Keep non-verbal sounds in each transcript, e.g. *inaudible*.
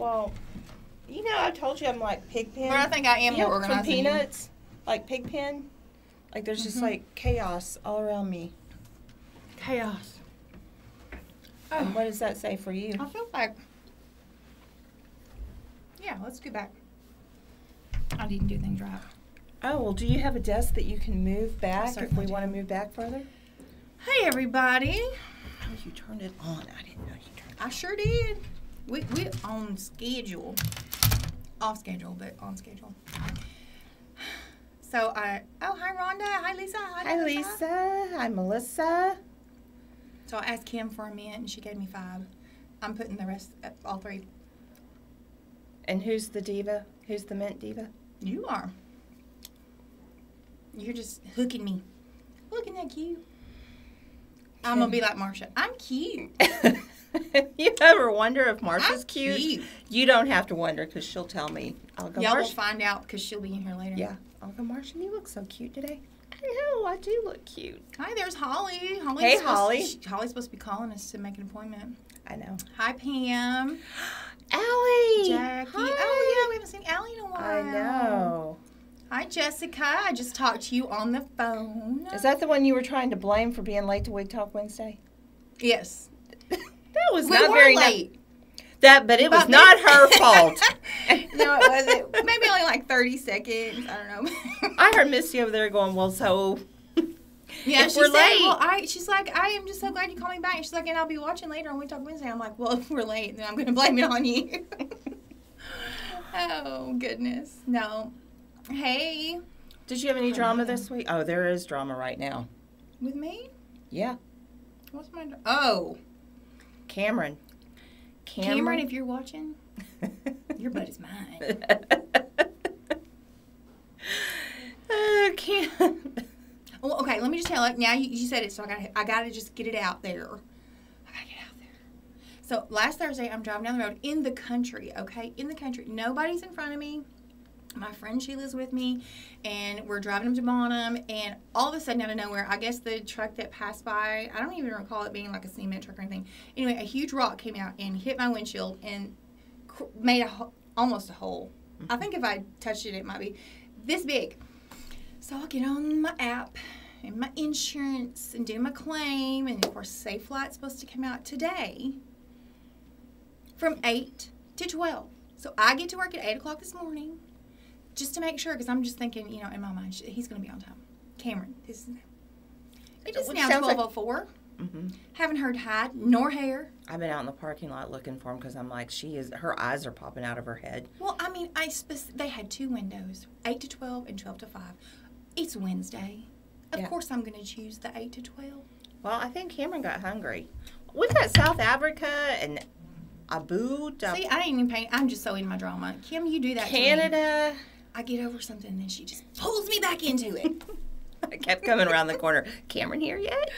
Well, you know, I told you I'm like Pigpen. But I think I am you more from organized. you. Peanuts, like Pigpen. Like there's just Mhm. like chaos all around me. Chaos. And what does that say for you? I feel like. Yeah, let's go back. I didn't do things right. Oh well, do you have a desk that you can move back if we want to move back further? Hey, everybody. Oh, you turned it on. I didn't know you turned. I sure did. We we on schedule, off schedule, but on schedule. So I oh hi Rhonda, hi Lisa, hi, Hi. Lisa. Hi, Melissa. So I asked Kim for a mint, and she gave me five. I'm putting the rest, uh, all three. And who's the diva? Who's the mint diva? You are. You're just hooking me. Look at that cute. I'm gonna be like Marsha. I'm cute. *laughs* *laughs* you ever wonder if Marsha's cute? cute. You don't have to wonder because she'll tell me. I'll go, Y'all will find out because she'll be in here later. Yeah. I'll go, Marsha, you look so cute today. I know, I do look cute. Hi, there's Holly. Holly's Hey, Holly. she- Holly's supposed to be calling us to make an appointment. I know. Hi, Pam. *gasps* Allie! Jackie. Oh, Hi. Oh, yeah, we haven't seen Allie in a while. I know. Hi, Jessica. I just talked to you on the phone. Is that the one you were trying to blame for being late to Wig Talk Wednesday? Yes. That was we not very late. That, but it was not her *laughs* fault. no, it wasn't. Maybe only like 30 seconds. I don't know. I heard Misty over there going, "Well, so Yeah, If she we're said, late- Well, I she's like, I am just so glad you called me back. And She's like, and I'll be watching later on Wig Talk Wednesday. I'm like, well, if we're late, then I'm gonna blame it on you. *laughs* oh goodness, no. Hey, did you have any drama this week? Oh, there is drama right now. with me? Yeah, What's my? Oh, Cameron. Cameron, if you're watching, *laughs* your butt is mine. uh, Cam. Oh, okay. Let me just tell you. Now you, you said it, so I got I got to just get it out there. I got to get out there. So last Thursday, I'm driving down the road in the country. Okay, in the country. Nobody's in front of me. My friend Sheila's with me, and we're driving them to Bonham. And all of a sudden, out of nowhere, I guess the truck that passed by, I don't even recall it being like a cement truck or anything. Anyway, a huge rock came out and hit my windshield and cr- made a ho- almost a hole. I mm-hmm. think if I touched it, it might be this big. So I'll get on my app and my insurance and do my claim. And of course, Safelite's supposed to come out today from 8 to 12. So I get to work at 8 o'clock this morning just to make sure, because I'm just thinking, you know, in my mind, he's going to be on time. Cameron, this is it is Which now sounds like- 1204. hmm Haven't heard hide nor hair. I've been out in the parking lot looking for him because I'm like, she is. Her eyes are popping out of her head. Well, I mean, I spec- they had two windows, 8 to 12 and 12 to 5. It's Wednesday. Of Yeah. course, I'm going to choose the 8 to 12. Well, I think Cameron got hungry. We've got South Africa and Abu Dhabi, See, I didn't even pay. I'm just so in my drama. Kim, you do that. to me. Canada. I get over something, and then she just pulls me back into it. *laughs* I kept coming around the corner. Cameron here yet?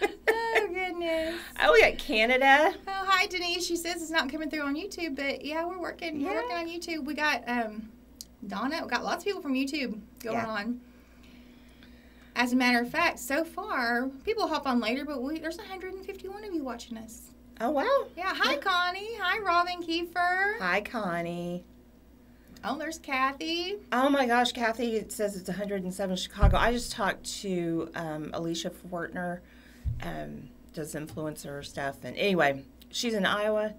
*laughs* oh goodness. *laughs* Oh, we got Canada. Oh hi Denise. She says it's not coming through on YouTube, but yeah, we're working. We're working on YouTube. We got um, Donna. We got lots of people from YouTube going Yeah. on. As a matter of fact, so far people hop on later, but we, there's 151 of you watching us. Oh wow. Yeah. Hi Connie. Hi Robin Kiefer. Hi, Connie. Oh, there's Kathy. Oh my gosh, Kathy it says it's 107 Chicago. I just talked to um, Alicia Fortner, um, does influencer stuff, and anyway, she's in Iowa.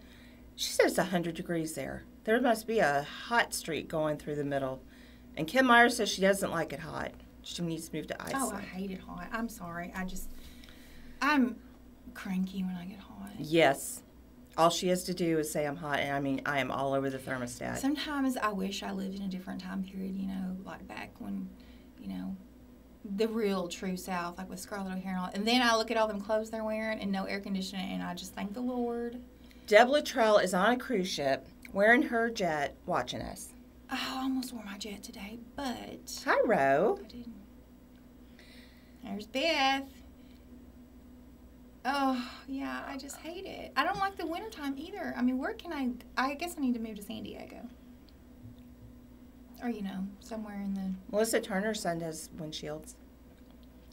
She says it's 100 degrees there. There must be a hot streak going through the middle. And Kim Myers says she doesn't like it hot. She needs to move to Iceland. Oh. I hate it hot. I'm sorry. I just, I'm cranky when I get hot. Yes. All she has to do is say I'm hot, and I mean I am all over the thermostat. Sometimes I wish I lived in a different time period, you know, like back when, you know, the real true South, like with Scarlett O'Hara and all. And then I look at all them clothes they're wearing and no air conditioning, and I just thank the Lord. Deb Luttrell is on a cruise ship, wearing her jet, watching us. Oh, I almost wore my jet today, but Hi, Ro. I didn't. There's Beth. Oh, yeah, I just hate it. I don't like the wintertime either. I mean, where can I? I guess I need to move to San Diego. Or, you know, somewhere in the Melissa Turner's son does windshields.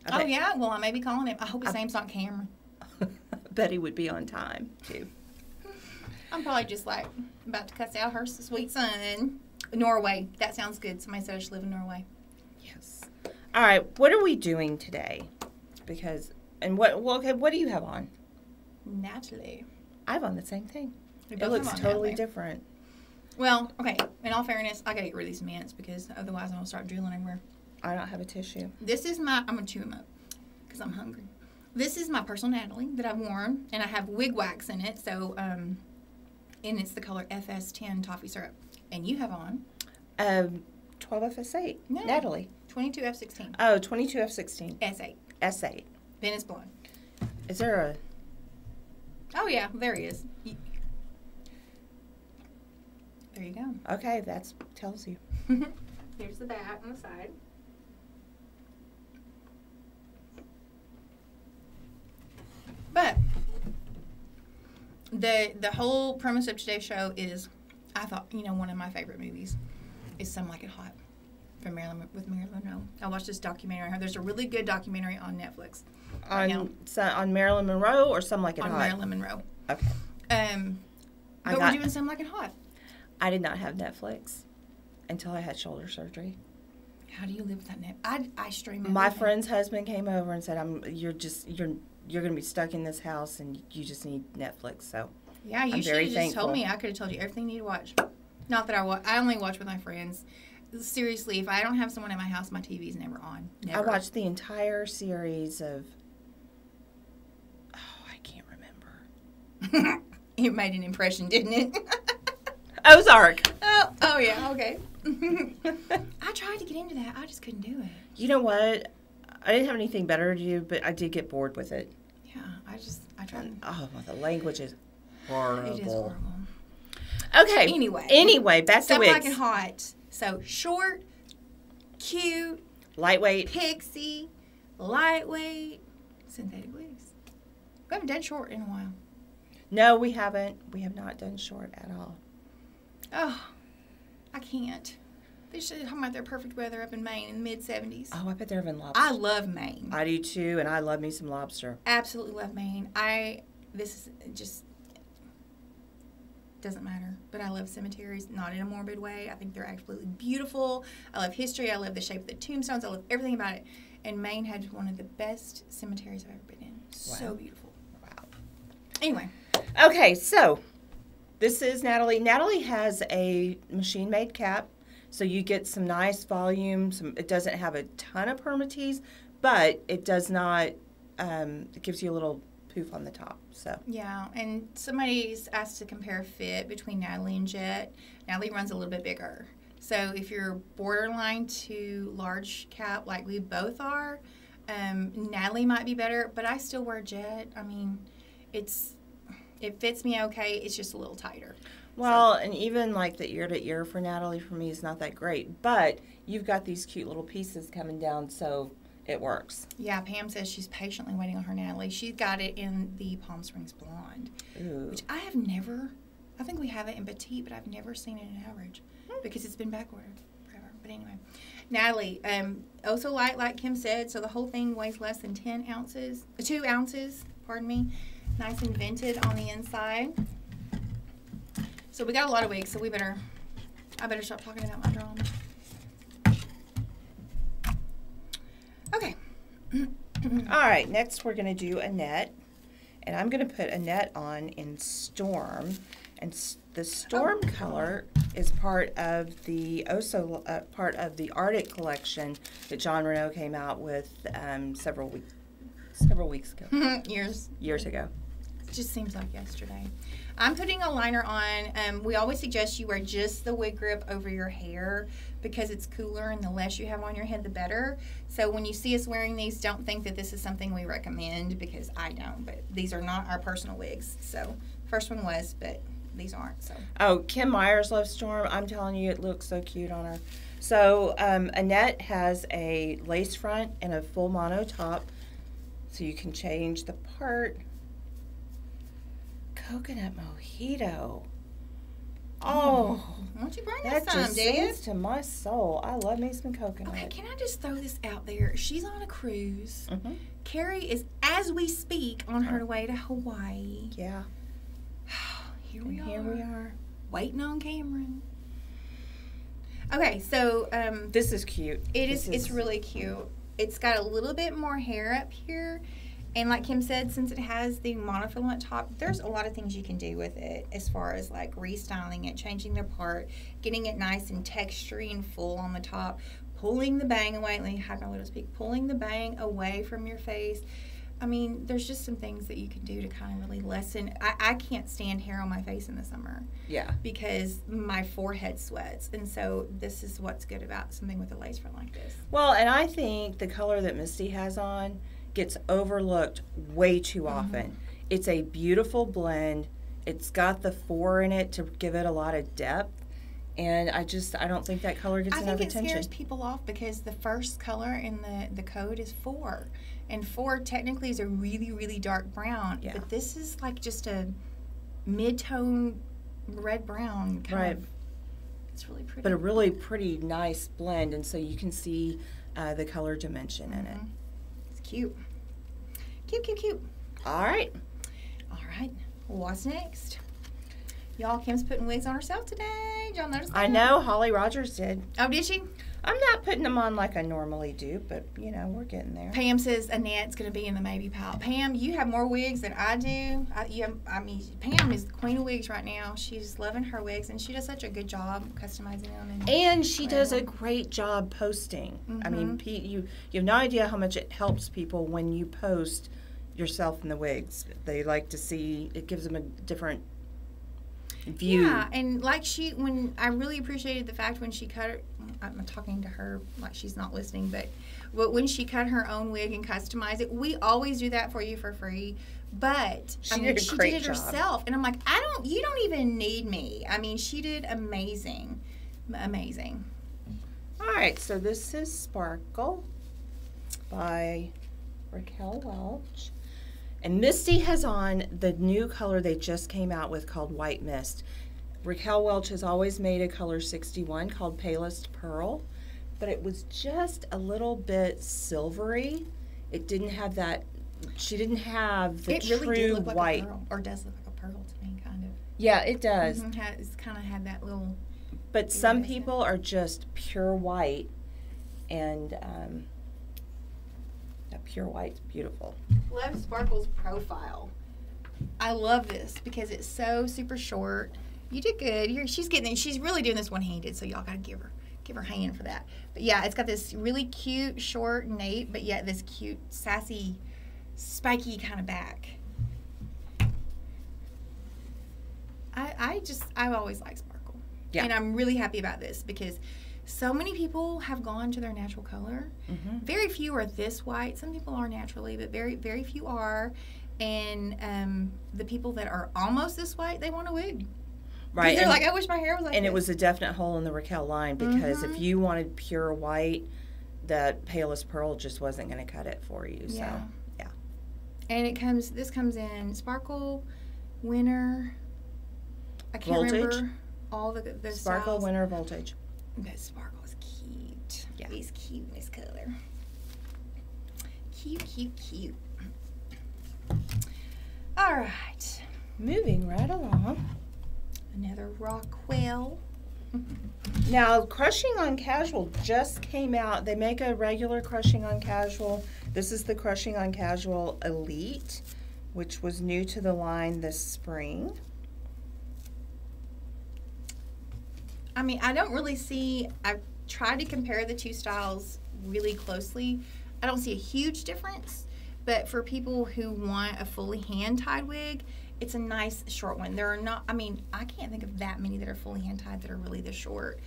I Oh bet, yeah, well I may be calling him. I hope his I- name's not Cameron. I bet he would be on time too. *sighs* I'm probably just like about to cuss out her sweet son. Norway. That sounds good. Somebody said I should live in Norway. Yes. All right. What are we doing today? Because and what? Well, okay. What do you have on? Natalie. I have on the same thing. It looks totally different. Well, okay. In all fairness, I gotta get rid of these mints because otherwise I'm gonna start drooling everywhere. I don't have a tissue. This is my. I'm gonna chew them up because I'm hungry. This is my personal Natalie that I've worn, and I have wig wax in it. So, um, and it's the color FS10 toffee syrup. And you have on Um, 12FS8. No. Natalie. 22 F16 Oh, 22F16. S8 S8. Venice blonde. Is there a? Oh yeah, there he is. Y- There you go. Okay, that's tells you. *laughs* Here's the bat on the side. But the the whole premise of today's show is, I thought you know one of my favorite movies is Some Like It Hot from Marilyn with Marilyn Monroe. I watched this documentary. on her. There's a really good documentary on Netflix On so, on Marilyn Monroe or some like it on hot. Marilyn Monroe. Okay. Um, I but got- we're doing Some Like It Hot. I did not have Netflix until I had shoulder surgery. How do you live without net? I I stream. My friend's husband came over and said, "I'm you're just you're you're going to be stuck in this house and you just need Netflix." So, Yeah, you should very have just thankful. told me. I could have told you everything you need to watch. Not that I watch. I only watch with my friends. Seriously, if I don't have someone at my house, my TV's never on. Never. I watched the entire series of Oh, I can't remember. *laughs* it made an impression, didn't it? *laughs* Ozark. oh, oh yeah. Okay. *laughs* I tried to get into that. I just couldn't do it. You know what? I didn't have anything better to do, but I did get bored with it. Yeah, I just I tried. Oh, the language is horrible. It is horrible. Okay. Anyway. Anyway, back to Stuff wigs. like it hot. So short, cute, Lightweight. pixie, lightweight, synthetic wigs. We haven't done short in a while. No, we haven't. We have not done short at all. Oh, I can't. They should talk about their perfect weather up in Maine in the mid 70s. Oh, I bet there have been lobster. I love Maine. I do too, and I love me some lobster. Absolutely love Maine. I this is just doesn't matter, but I love cemeteries, not in a morbid way. I think they're absolutely beautiful. I love history. I love the shape of the tombstones. I love everything about it. And Maine had one of the best cemeteries I've ever been in. So beautiful. Wow. Anyway, Okay, so this is Natalie. Natalie has a machine made cap, so you get some nice volume. Some it doesn't have a ton of permatease, but it does not. Um, it gives you a little poof on the top. So yeah, and somebody's asked to compare fit between Natalie and Jet. Natalie runs a little bit bigger. So if you're borderline to large cap like we both are, um, Natalie might be better, but I still wear Jet. I mean, it's it fits me okay. It's just a little tighter. well, and even like the ear to ear for Natalie for me is not that great, but you've got these cute little pieces coming down, so it works. Yeah, Pam says she's patiently waiting on her Natalie. She's got it in the Palm Springs blonde, Ooh. which I have never. I think we have it in petite, but I've never seen it in average because it's been backordered forever. But anyway, Natalie, um, also light, like Kim said, so the whole thing weighs less than ten ounces, uh, two ounces. Pardon me. Nice and vented on the inside. So we got a lot of wigs, so we better. I better stop talking about my drama. Okay. *clears throat* All right, next we're going to do Annette. And I'm going to put Annette on in Storm. And the Storm color is part of the also uh, part of the Arctic collection that Jon Renau came out with um, several weeks several weeks ago, *laughs* Years. years ago. Just seems like yesterday. I'm putting a liner on. Um, we always suggest you wear just the wig grip over your hair because it's cooler and the less you have on your head, the better. So when you see us wearing these, don't think that this is something we recommend because I don't. But these are not our personal wigs. So first one was, but these aren't. So Oh, Kim Myers loves Storm. I'm telling you, it looks so cute on her. So um, Annette has a lace front and a full mono top, so you can change the part. Coconut mojito. Oh, why don't you bring that us some, just Dad? sings to my soul. I love me some coconut. Okay, can I just throw this out there? She's on a cruise. hmm Carrie is, as we speak, on her way to Hawaii. Yeah. *sighs* Here we Here are. Here we are. Waiting on Cameron. Okay, so um, This is cute. It is, This It's really cute. It's got a little bit more hair up here, and like Kim said, since it has the monofilament top, there's a lot of things you can do with it as far as like restyling it, changing the part, getting it nice and textury and full on the top, pulling the bang away. Let me have my little speak. Pulling the bang away from your face. I mean, there's just some things that you can do to kind of really lessen. I, I can't stand hair on my face in the summer Yeah. because my forehead sweats, and so this is what's good about something with a lace front like this. Well, and I think the color that Misty has on gets overlooked way too Mm-hmm. often. It's a beautiful blend. It's got the four in it to give it a lot of depth. And I just I don't think that color gets I enough think it attention. scares people off because the first color in the, the code is four. And four technically is a really, really dark brown. Yeah. But this is like just a mid tone red brown kind Right. of. It's really pretty. but a really pretty nice blend and so you can see uh, the color dimension in it. Cute. Cute, cute, cute. All right. All right. What's next? Y'all, Kim's putting wigs on herself today. Did y'all notice that? I know Holly Rogers did. Oh, did she? I'm not putting them on like I normally do, but you know, we're getting there. Pam says Annette's going to be in the maybe pile. Pam, you have more wigs than I do. I, you have, I mean, Pam is the queen of wigs right now. She's loving her wigs, and she does such a good job customizing them. And And she does a great job posting. I mean, Mhm. Pete, you you have no idea how much it helps people when you post yourself in the wigs. They like to see it gives them a different view. yeah, and like she, when I really appreciated the fact when she cut her, I'm talking to her like she's not listening, but but when she cut her own wig and customized it, we always do that for you for free. But She I mean, did she did it job. herself, and I'm like, I don't, you don't even need me. I mean, she did amazing, amazing. All right, so this is Sparkle by Raquel Welch. And Misty has on the new color they just came out with called White Mist. Raquel Welch has always made a color 61 called Palest Pearl, but it was just a little bit silvery. It didn't have that, she didn't have the it really true did look like white. a pearl, or does look like a pearl to me, kind of. Yeah, it does. Mhm, It's kind of had that little. But some people are just pure white, and um, pure white's beautiful. Love Sparkle's profile. I love this because it's so super short. You did good. You're, she's getting. She's really doing this one handed, so y'all gotta give her give her hand for that. But yeah, it's got this really cute short nape, but yet this cute sassy, spiky kind of back. I I just I've always liked Sparkle. Yeah. And I'm really happy about this because so many people have gone to their natural color. Mm-hmm. Very few are this white. Some people are naturally, but very very few are. And um, the people that are almost this white, they want a wig. Right, They're and, like, I wish my hair was like and it was a definite hole in the Raquel line because Mhm. if you wanted pure white, that palest pearl just wasn't going to cut it for you. Yeah. So yeah. And it comes. This comes in sparkle, winter. I can't Voltage. remember all the the sparkle styles. winter voltage. But sparkle is cute. Yeah. He's cute in this color. Cute, cute, cute. All right. Moving right along. Another rock Raquel. *laughs* Now, Crushing on Casual just came out. They make a regular Crushing on Casual. This is the Crushing on Casual Elite, which was new to the line this spring. I mean, I don't really see. I've tried to compare the two styles really closely. I don't see a huge difference, but for people who want a fully hand tied wig, it's a nice short one. There are not. I mean, I can't think of that many that are fully hand tied that are really this short.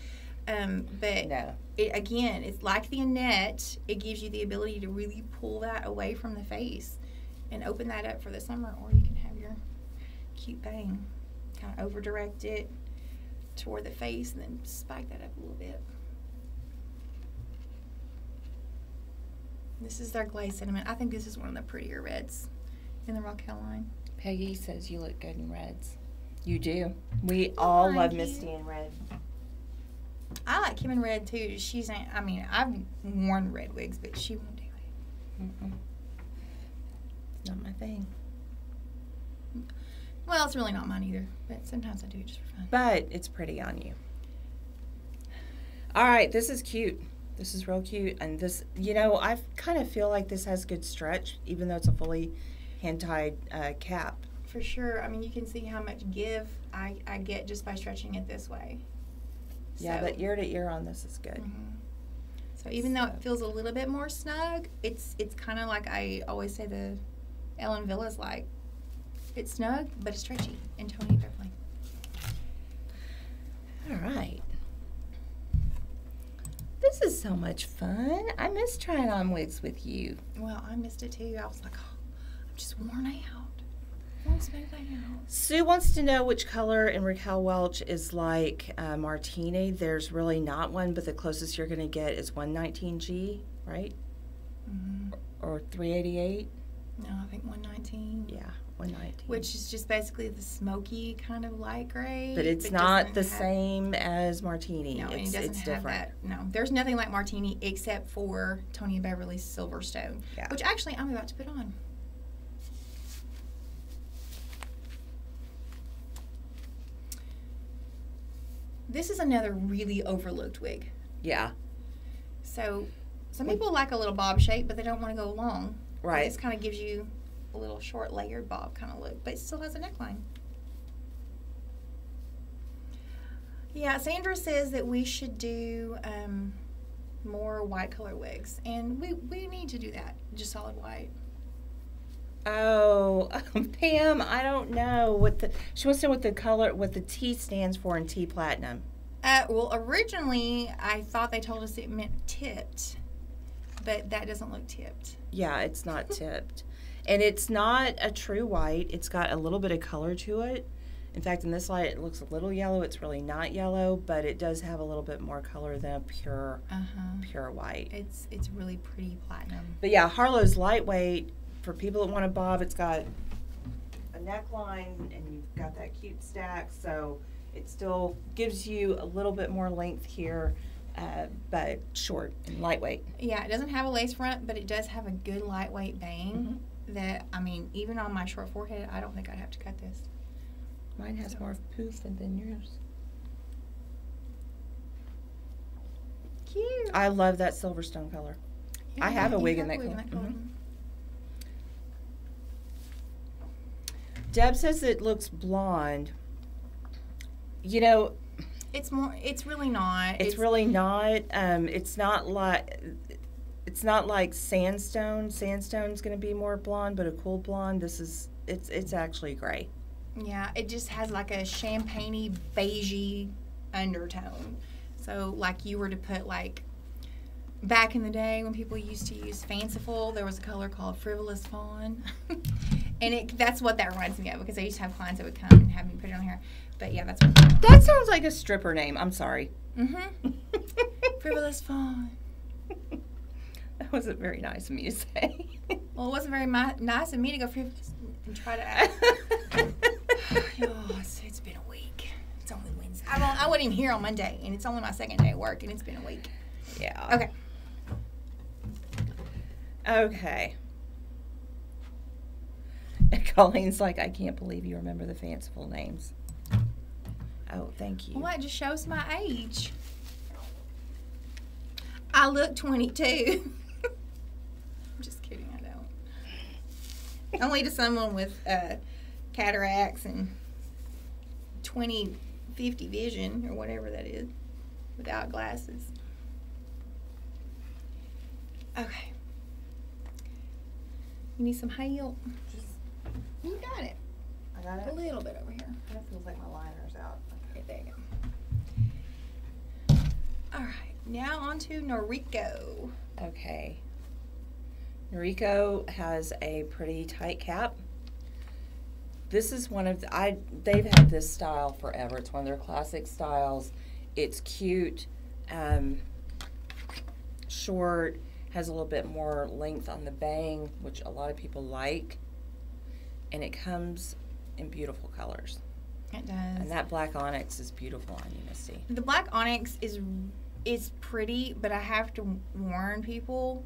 Um, but No. it, again, it's like the Annette. It gives you the ability to really pull that away from the face and open that up for the summer, or you can have your cute bang. Kind of over direct it toward the face and then spike that up a little bit. This is their glaze cinnamon. I think this is one of the prettier reds in the Raquel line. Peggy says you look good in reds. You do. We all love you. Misty in red. I like Kim in red too. She's, I mean, I've worn red wigs, but she won't do it. Mm-mm. It's not my thing. Well, it's really not mine either, but sometimes I do it just for fun. but it's pretty on you. All right, this is cute. This is real cute, and this, you know, I kind of feel like this has good stretch, even though it's a fully hand-tied uh, cap. For sure. I mean, you can see how much give I, I get just by stretching it this way. Yeah, So- but ear to ear on this is good. Mhm. So even though it feels a little bit more snug, it's it's kind of like I always say the Ellen Wille's like. It's snug, but it's stretchy. And Tony Beverly. All right. This is so much fun. I miss trying on wigs with you. Well, I missed it too. I was like, oh, I'm just worn out. Won't smooth out. Sue wants to know which color in Raquel Welch is like uh, Martini. There's really not one, but the closest you're going to get is 119G, right? Mm -hmm. Or 388? No, I think 119. Yeah, 119. Which is just basically the smoky kind of light gray. but it's but not the have- same as Martini. No, it's, it doesn't it's have different. that. No, there's nothing like Martini except for Tony and Beverly's Silverstone, Yeah. which actually I'm about to put on. This is another really overlooked wig. Yeah, So some people like a little bob shape, but they don't want to go long. right. This kind of gives you little short layered bob kind of look, but it still has a neckline. Yeah, Sandra says that we should do um, more white color wigs, and we, we need to do that, just solid white. Oh, *laughs* Pam, I don't know what the she wants to know what the color what the T stands for in T platinum. Uh, well, originally I thought they told us it meant tipped, but that doesn't look tipped. Yeah, it's not *laughs* tipped. And it's not a true white. It's got a little bit of color to it. In fact, in this light, it looks a little yellow. It's really not yellow, but it does have a little bit more color than a pure, Uh huh. pure white. It's it's really pretty platinum. But yeah, Harlow's lightweight for people that want a bob. It's got a neckline and you've got that cute stack, so it still gives you a little bit more length here, uh, but short and lightweight. Yeah, it doesn't have a lace front, but it does have a good lightweight bang. Mm-hmm. That I mean, even on my short forehead, I don't think I'd have to cut this. Mine has more poof than, than yours. Cute. I love that Silverstone color. I have a wig in that color. color. Mhm. Deb says it looks blonde. You know, It's more. It's really not. it's, really not. Um, it's not like it's not like sandstone. Sandstone's going to be more blonde, but a cool blonde. This is it's it's actually gray. Yeah, it just has like a champagne beigey undertone. So, like you were to put like back in the day when people used to use fanciful, there was a color called frivolous fawn, *laughs* and it that's what that reminds me of because I used to have clients that would come and have me put it on hair. But yeah, that's what. That sounds like a stripper name. I'm sorry. Mm-hmm. *laughs* Frivolous fawn. That *laughs* wasn't very nice of me to say. *laughs* Well, it wasn't very mi- nice of me to go frivolous and try to act. *laughs* *sighs* oh, it's, it's been a week. It's only Wednesday. I, won't, I wasn't even here on Monday, and it's only my second day at work, and it's been a week. yeah. Okay. Okay. Colleen's like, I can't believe you remember the fanciful names. Oh, thank you. Well, that just shows my age. I look 22. I'm just kidding, I don't. Only to someone with uh, cataracts and 20 50 vision, or whatever that is, without glasses. Okay. You need some help? Just, you got it. I got it. A little bit over here. That feels like my liner's out. Okay, there you go. All right, now on to Noriko. Okay. Noriko has a pretty tight cap. This is one of the, I they've had this style forever. It's one of their classic styles. It's cute, um, short, has a little bit more length on the bang, which a lot of people like. And it comes in beautiful colors. It does. And that black onyx is beautiful on you, Misty. the black onyx is is pretty, but I have to warn people.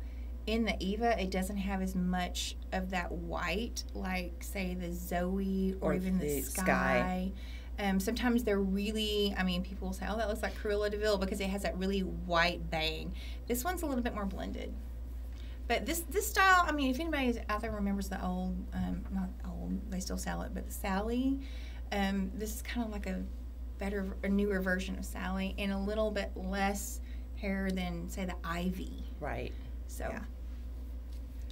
In the Eva, it doesn't have as much of that white, like say the Zoe or, Or even the, the Sky. Sky. Um, sometimes they're really, I mean, people will say, oh, that looks like Cruella de Vil because it has that really white bang. This one's a little bit more blended. But this this style, I mean, if anybody out there remembers the old, um, not old, they still sell it, but the Sally, um, this is kind of like a better, a newer version of Sally and a little bit less hair than, say, the Ivy. Right. So Yeah.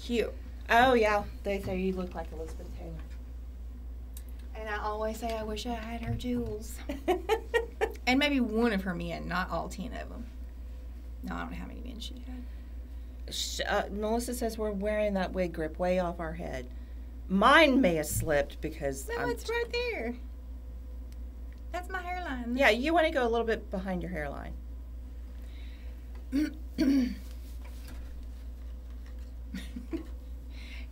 Cute. Oh yeah, they say you look like Elizabeth Taylor. And I always say I wish I had her jewels. *laughs* And maybe one of her men, not all ten of them. No, I don't know how many men she had. Sh- uh, Melissa says we're wearing that wig grip way off our head. Mine may have slipped because No, I'm- it's right there. That's my hairline. yeah, you want to go a little bit behind your hairline. *clears throat*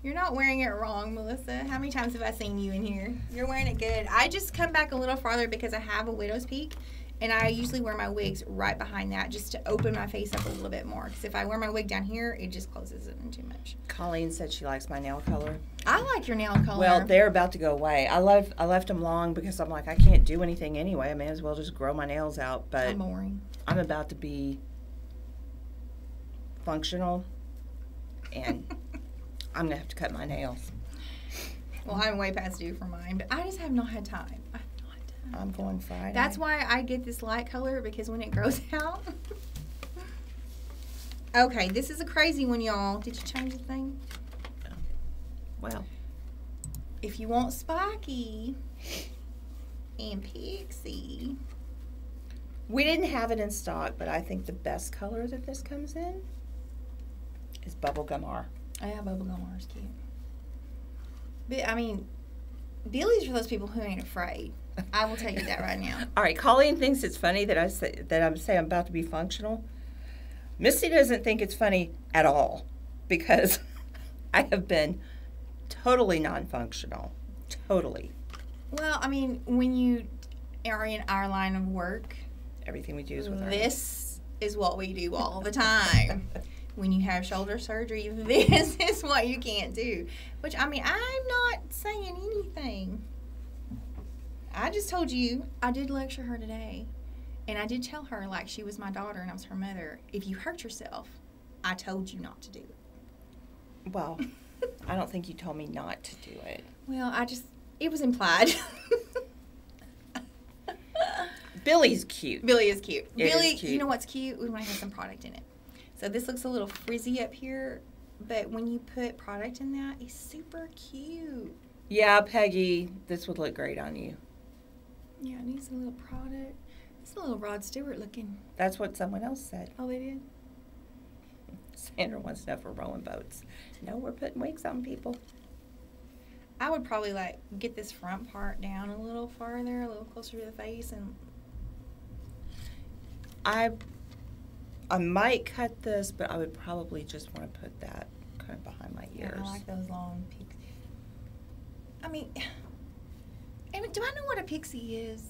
You're not wearing it wrong, Melissa. How many times have I seen you in here? You're wearing it good. I just come back a little farther because I have a widow's peak, and I usually wear my wigs right behind that just to open my face up a little bit more. Because if I wear my wig down here, it just closes it in too much. Colleen said she likes my nail color. I like your nail color. Well, they're about to go away. I left I left them long because I'm like I can't do anything anyway. I may as well just grow my nails out. But I'm boring. I'm about to be functional, and *laughs* I'm gonna have to cut my nails. Well, I'm way past due for mine, but I just have not had time. I have not had time. I'm going Friday. That's why I get this light color because when it grows *laughs* out. okay, this is a crazy one, y'all. Did you change the thing? well. If you want Spiky and Pixie, We didn't have it in stock, but I think the best color that this comes in is bubblegum R. I have bubblegum R's cute. But I mean, Billie's for those people who ain't afraid. I will tell you that right now. *laughs* All right, Colleen thinks it's funny that I say that I'm saying I'm about to be functional. Misty doesn't think it's funny at all because *laughs* I have been totally non-functional. Totally. Well, I mean, when you are in our line of work, Everything we do is with our this is what we do all the time. *laughs* when you have shoulder surgery, *laughs* this is what you can't do. Which, I mean, I'm not saying anything. I just told you I did lecture her today. And I did tell her, like, she was my daughter and I was her mother. If you hurt yourself, I told you not to do it. Well, *laughs* I don't think you told me not to do it. Well, I just, it was implied. *laughs* Billie's cute. Billie is cute. It is Billie, you cute. know what's cute? We might have some product in it. So this looks a little frizzy up here, but when you put product in that, it's super cute. Yeah, Peggy, this would look great on you. Yeah, it needs a little product. It's a little Rod Stewart looking. That's what someone else said. Oh, they did? Sandra wants to know for rowing boats. No, we're putting wigs on people. I would probably like get this front part down a little farther, a little closer to the face, and I I might cut this, but I would probably just want to put that kind of behind my yeah, ears. I like those long peaks. I mean, *sighs* I mean, do I know what a pixie is?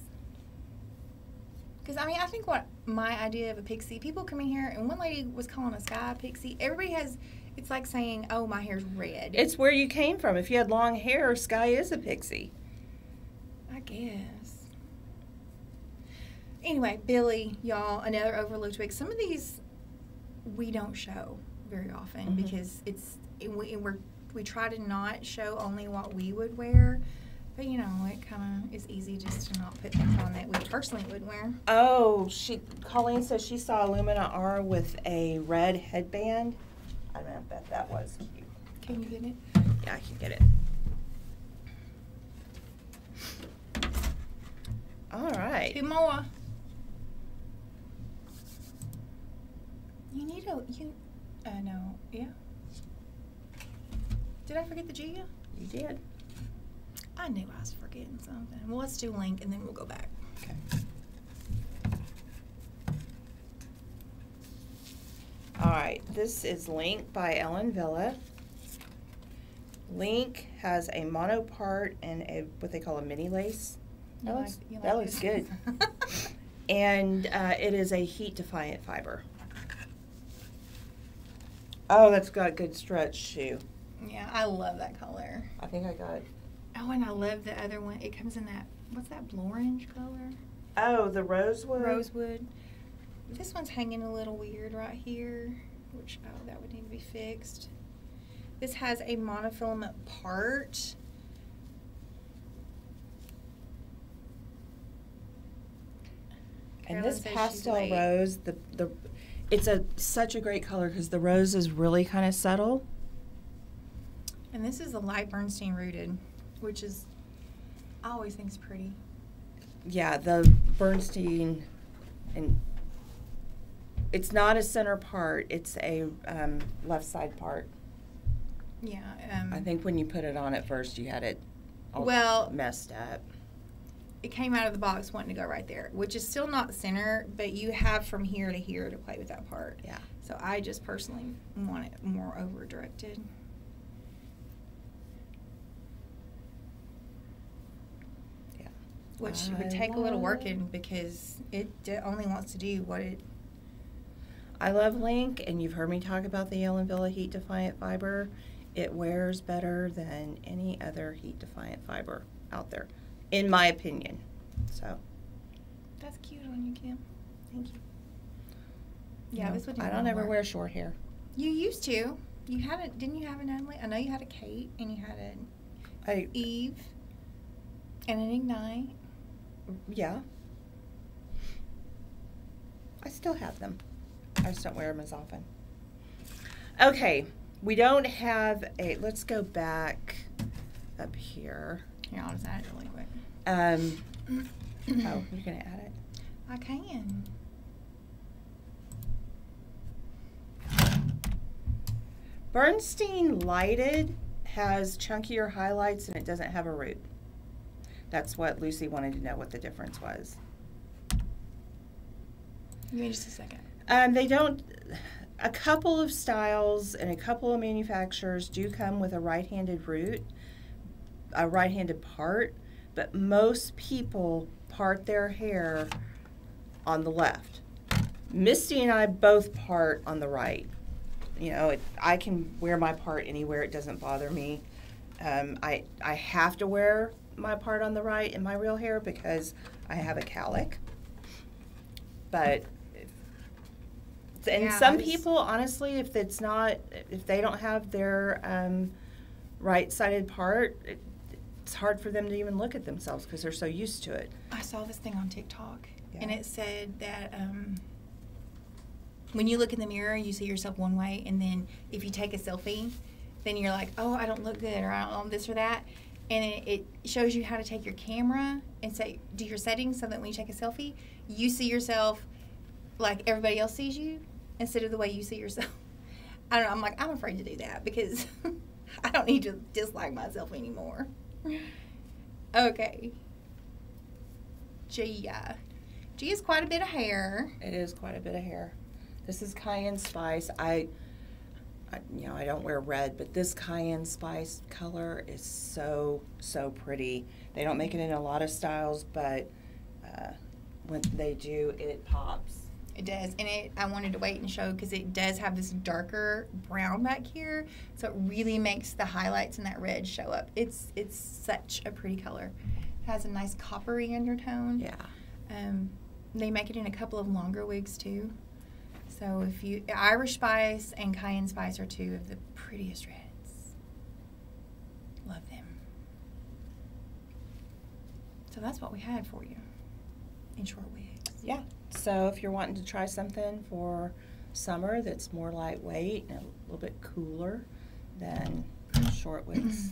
Because I mean, I think what my idea of a pixie. People come in here, and one lady was calling a sky pixie. Everybody has. It's like saying, "Oh, my hair's red." It's where you came from. If you had long hair, Sky is a pixie. I guess. Anyway, Billie, y'all, another overlooked wig. Some of these we don't show very often Mhm. because it's it, we, we're we try to not show only what we would wear. But you know, it kind of is easy just to not put things on that we personally would wear. Oh, she Colleen says she saw Illumina R with a red headband. I don't know if that, that was cute. Can you get it? Yeah, I can get it. All right. Two more. Need you. Uh, no, yeah. Did I forget the Gia? You did. I knew I was forgetting something. Well, let's do link and then we'll go back. Okay. All right, this is Link by Ellen Wille. Link has a mono part and a what they call a mini lace. That You looks, like- that like looks good. *laughs* and uh, it is a heat defiant fiber. Oh, that's got good stretch too. Yeah, I love that color. I think I got. Oh, and I love the other one. It comes in that what's that orange color? Oh, the rosewood. Rosewood. This one's hanging a little weird right here, which oh that would need to be fixed. This has a monofilament part. And Carolyn this pastel rose, the the, it's a such a great color because the rose is really kind of subtle. And this is the light Bernstein rooted, which is I always think is pretty. Yeah, the Bernstein, and it's not a center part; it's a um, left side part. Yeah. Um, I think when you put it on at first, you had it all Well- messed up. It came out of the box wanting to go right there, which is still not center, but you have from here to here to play with that part. Yeah. So I just personally want it more over directed. Yeah. Which I would take a little working because it only wants to do what it. I love Link, and you've heard me talk about the Ellen Wille Heat Defiant fiber. It wears better than any other heat defiant fiber out there, in my opinion. So, That's cute on you, Kim. Thank you. Yeah, no, this would. do I don't ever wear short hair. You used to. You had a. Didn't you have a Natalie? I know you had a Kate and you had an I Eve and an Ignite. yeah. I still have them. I just don't wear them as often. Okay, we don't have a. Let's go back up here. Here, I'll just add it really quick. Um, *coughs* oh, you're gonna add it. I can. Bernstein Lighted has chunkier highlights and it doesn't have a root. That's what Lucy wanted to know what the difference was. Give me just a second. Um, they don't. A couple of styles and a couple of manufacturers do come with a right-handed root, a right-handed part, but most people part their hair on the left. Misty and I both part on the right. You know, it, I can wear my part anywhere; it doesn't bother me. Um, I I have to wear my part on the right in my real hair because I have a cowlick. But and Yeah, some people, honestly, if it's not, if they don't have their um, right-sided part, it, it's hard for them to even look at themselves because they're so used to it. I saw this thing on TikTok, and it said that um, when you look in the mirror, you see yourself one way, and then if you take a selfie, then you're like, oh, I don't look good, or I don't this or that. And it, it shows you how to take your camera and say, do your settings so that when you take a selfie, you see yourself like everybody else sees you instead of the way you see yourself. *laughs* I don't know. I'm like, I'm afraid to do that because *laughs* I don't need to dislike myself anymore. Okay. Gia. Gia's quite a bit of hair. It is quite a bit of hair. This is cayenne spice. I, I, you know, I don't wear red, but this cayenne spice color is so so pretty. They don't make it in a lot of styles, but uh, when they do, it pops. It does, and it. I wanted to wait and show because it does have this darker brown back here, so it really makes the highlights and that red show up. It's it's such a pretty color. It has a nice coppery undertone. Yeah. Um, they make it in a couple of longer wigs too. So if you Irish Spice and Cayenne Spice are two of the prettiest reds. Love them. So that's what we had for you in short wigs. Yeah. So if you're wanting to try something for summer that's more lightweight and a little bit cooler, then short wigs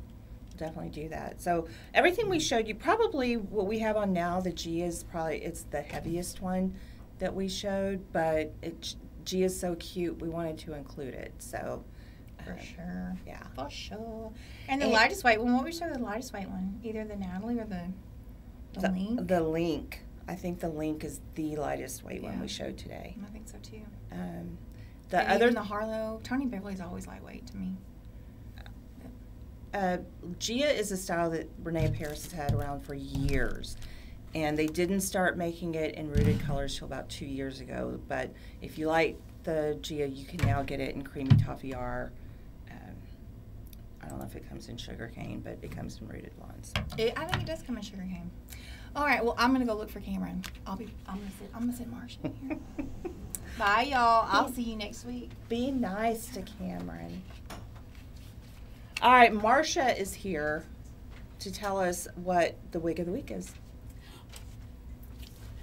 *clears throat* definitely do that. So everything we showed you, probably what we have on now, the Gia is probably it's the heaviest one that we showed, but it Gia is so cute, we wanted to include it. So For uh, sure. yeah. For sure. And the And- lightest weight one, what we show the lightest weight one? Either the Natalie or the, the, The, link? the link. I think the link is the lightest weight one we showed today. I think so too. Um, the and other the Harlow, Tony Beverly's always lightweight to me. Uh, Gia is a style that Rene Paris has had around for years. And they didn't start making it in rooted colors till about two years ago. But if you like the Gia, you can now get it in creamy toffee R. Um, I don't know if it comes in sugar cane, but it comes in rooted ones. It, I think it does come in sugar cane. All right. Well, I'm gonna go look for Cameron. I'll be. I'm gonna sit. I'm gonna sit Marcia here. *laughs* Bye, y'all. I'll see you next week. Be nice to Cameron. All right, Marcia is here to tell us what the wig of the week is.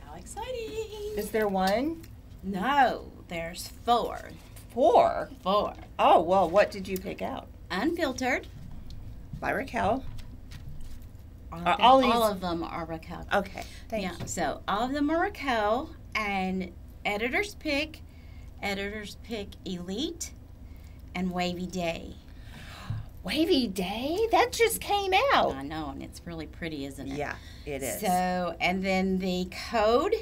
How exciting! Is there one? No, there's four. Four. Four. Oh, well, what did you pick out? Unfiltered. By Raquel. All, Are of them, all these- all of them are Raquel. Okay, thank yeah, you. so all of them are Raquel, and editor's pick, editor's pick Elite, and Wavy Day. *gasps* Wavy Day? That just came out. I know, and it's really pretty, isn't it? Yeah, it is. So, and then the code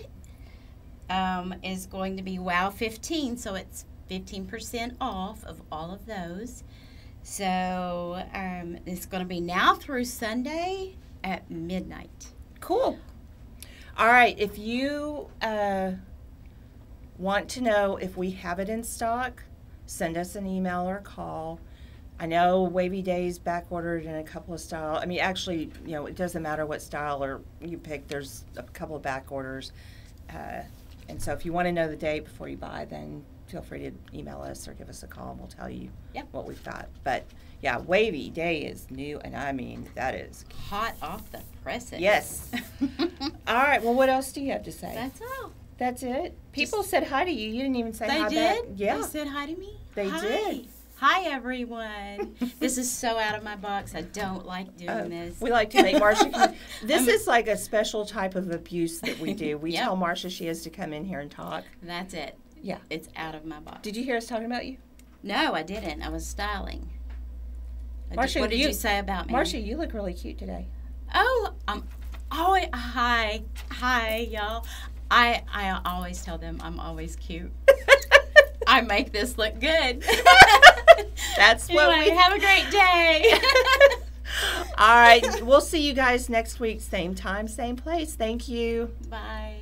um, is going to be WOW15, so it's 15% off of all of those. So, um, it's going to be now through Sunday at midnight. Cool. All right, if you uh, want to know if we have it in stock, send us an email or call. I know Wavy Days back ordered in a couple of style. I mean, actually, you know, it doesn't matter what style or you pick. There's a couple of back orders, uh, and so if you want to know the date before you buy, then feel free to email us or give us a call, and we'll tell you Yep. what we've got. But yeah, Wavy Day is new, and I mean that is Hot off the presses. Yes. *laughs* All right. Well, what else do you have to say? That's all. That's it. People said hi to you. You didn't even say They hi did? back. Yeah. They said hi to me? They Hi. did. Hi, everyone. this is so out of my box. I don't like *laughs* doing Oh, this. we like to make Marcia come. *laughs* This I'm- is like a special type of abuse that we do. We Yep. tell Marcia she has to come in here and talk. That's it. Yeah. It's out of my box. Did you hear us talking about you? No, I didn't. I was styling. Marcia, what did you- you, say about me? Marcia, you look really cute today. Oh, um, oh, hi, hi, y'all. I I always tell them I'm always cute. *laughs* I make this look good. *laughs* That's what anyway, we have a great day. *laughs* All right. We'll see you guys next week, same time, same place. Thank you. Bye.